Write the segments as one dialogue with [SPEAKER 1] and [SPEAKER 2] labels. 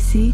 [SPEAKER 1] AC.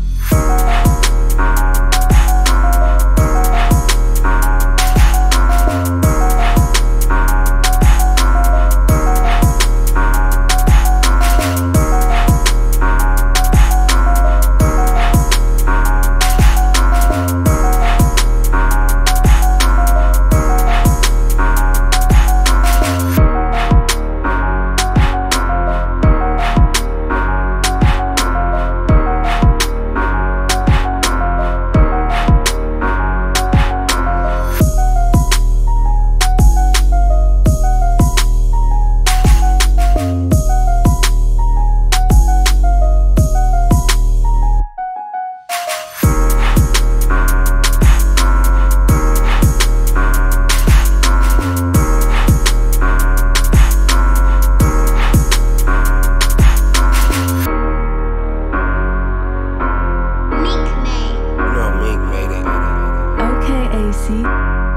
[SPEAKER 2] Meek